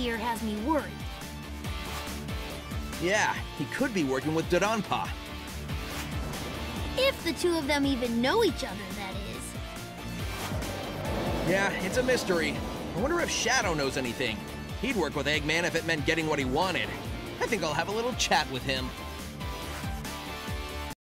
here has me worried. Yeah, he could be working with Dodonpa. If the two of them even know each other, that is. Yeah, it's a mystery. I wonder if Shadow knows anything. He'd work with Eggman if it meant getting what he wanted. I think I'll have a little chat with him.